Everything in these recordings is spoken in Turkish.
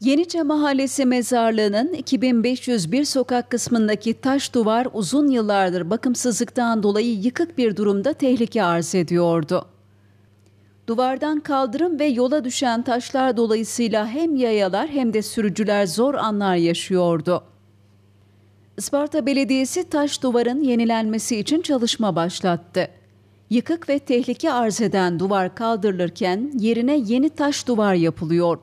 Yeniçe Mahallesi mezarlığının 2501 sokak kısmındaki taş duvar uzun yıllardır bakımsızlıktan dolayı yıkık bir durumda tehlike arz ediyordu. Duvardan kaldırım ve yola düşen taşlar dolayısıyla hem yayalar hem de sürücüler zor anlar yaşıyordu. Isparta Belediyesi taş duvarın yenilenmesi için çalışma başlattı. Yıkık ve tehlike arz eden duvar kaldırılırken yerine yeni taş duvar yapılıyor.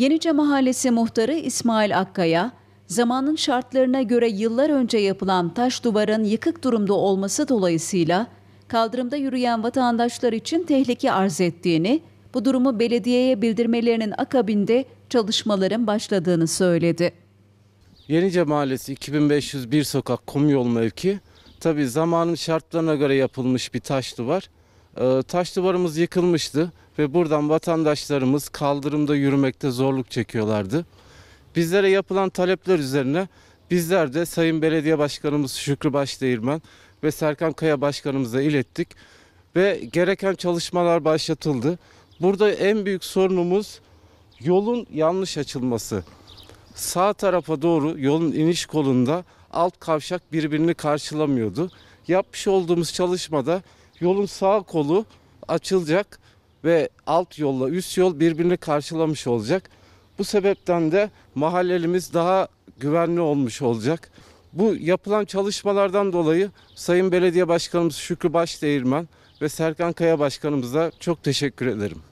Yenice Mahallesi muhtarı İsmail Akkaya, zamanın şartlarına göre yıllar önce yapılan taş duvarın yıkık durumda olması dolayısıyla kaldırımda yürüyen vatandaşlar için tehlike arz ettiğini, bu durumu belediyeye bildirmelerinin akabinde çalışmaların başladığını söyledi. Yenice Mahallesi 2501 sokak kum yol mevki. Tabi zamanın şartlarına göre yapılmış bir taş duvar. Ee, taş duvarımız yıkılmıştı ve buradan vatandaşlarımız kaldırımda yürümekte zorluk çekiyorlardı. Bizlere yapılan talepler üzerine bizler de Sayın Belediye Başkanımız Şükrü Başdeğirmen ve Serkan Kaya Başkanımıza ilettik ve gereken çalışmalar başlatıldı. Burada en büyük sorunumuz yolun yanlış açılması. Sağ tarafa doğru yolun iniş kolunda alt kavşak birbirini karşılamıyordu. Yapmış olduğumuz çalışmada yolun sağ kolu açılacak ve alt yolla üst yol birbirini karşılamış olacak. Bu sebepten de mahallelimiz daha güvenli olmuş olacak. Bu yapılan çalışmalardan dolayı Sayın Belediye Başkanımız Şükrü Başdeğirmen ve Serkan Kaya Başkanımıza çok teşekkür ederim.